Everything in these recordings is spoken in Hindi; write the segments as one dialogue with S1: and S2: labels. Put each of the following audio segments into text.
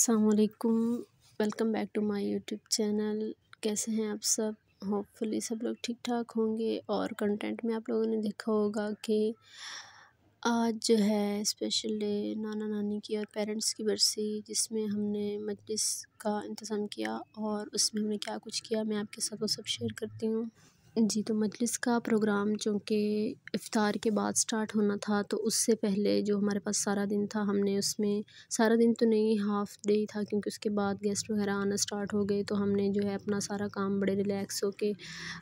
S1: असलकुम welcome back to my YouTube channel. कैसे हैं आप सब? होपफुली सब लोग ठीक ठाक होंगे और कंटेंट में आप लोगों ने देखा होगा कि आज जो है स्पेशल डे नाना नानी की और पेरेंट्स की बरसी, जिसमें हमने मजलिस का इंतज़ाम किया और उसमें हमने क्या कुछ किया, मैं आपके साथ वो सब शेयर करती हूँ। जी तो मजलिस का प्रोग्राम चूँकि इफ़्तार के बाद स्टार्ट होना था तो उससे पहले जो हमारे पास सारा दिन था, हमने उसमें सारा दिन तो नहीं, हाफ़ डे ही था क्योंकि उसके बाद गेस्ट वगैरह आना स्टार्ट हो गए तो हमने जो है अपना सारा काम बड़े रिलैक्स होके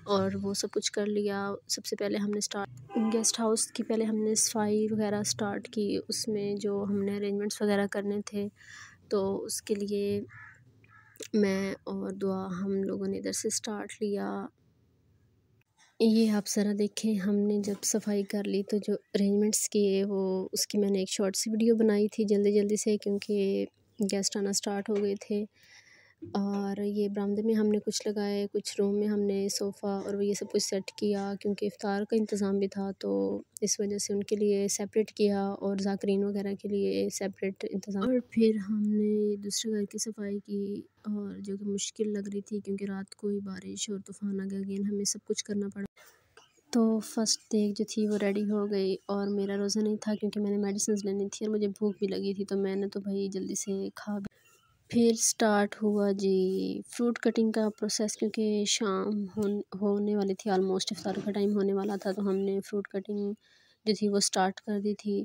S1: और वो सब कुछ कर लिया। सबसे पहले हमने स्टार्ट गेस्ट हाउस की पहले हमने सफ़ाई वगैरह स्टार्ट की, उसमें जो हमने अरेंजमेंट्स वगैरह करने थे तो उसके लिए मैं और दुआ हम लोगों ने इधर से स्टार्ट लिया। ये आप ज़रा देखें, हमने जब सफ़ाई कर ली तो जो अरेंजमेंट्स किए वो, उसकी मैंने एक शॉर्ट सी वीडियो बनाई थी जल्दी जल्दी से क्योंकि गेस्ट आना स्टार्ट हो गए थे। और ये बरामदे में हमने कुछ लगाए, कुछ रूम में हमने सोफ़ा और ये सब कुछ सेट किया क्योंकि इफ़्तार का इंतज़ाम भी था तो इस वजह से उनके लिए सेपरेट किया और जाकरीन वगैरह के लिए सेपरेट इंतज़ाम और फिर हमने दूसरे घर की सफ़ाई की और जो कि मुश्किल लग रही थी क्योंकि रात को ही बारिश और तूफ़ान आ गया अगेन हमें सब कुछ करना पड़ा। तो फ़र्स्ट देख जो थी वो रेडी हो गई और मेरा रोज़ा नहीं था क्योंकि मैंने मेडिसिन लेनी थी और मुझे भूख भी लगी थी तो मैंने तो भाई जल्दी से खा फिर स्टार्ट हुआ जी फ्रूट कटिंग का प्रोसेस क्योंकि शाम होने वाली थी ऑलमोस्ट इफ्तार का टाइम होने वाला था तो हमने फ्रूट कटिंग जो थी वो स्टार्ट कर दी थी।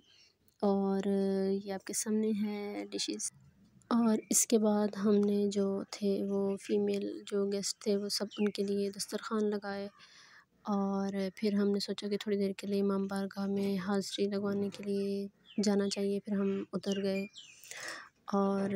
S1: और ये आपके सामने है डिशेस और इसके बाद हमने जो थे वो फीमेल जो गेस्ट थे, वो सब उनके लिए दस्तरखान लगाए। और फिर हमने सोचा कि थोड़ी देर के लिए इमाम बारगाह में हाज़री लगवाने के लिए जाना चाहिए, फिर हम उतर गए। और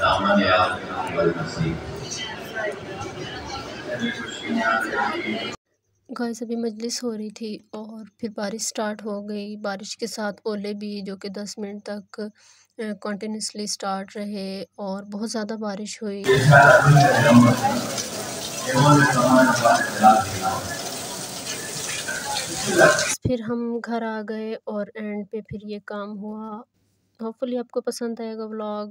S1: दामन गाइस अभी मजलिस हो रही थी और फिर बारिश स्टार्ट हो गई। बारिश के साथ ओले भी, जो कि दस मिनट तक कंटिन्यूसली स्टार्ट रहे और बहुत ज़्यादा बारिश हुई। फिर हम घर आ गए और एंड पे फिर ये काम हुआ। होपफुली आपको पसंद आएगा व्लॉग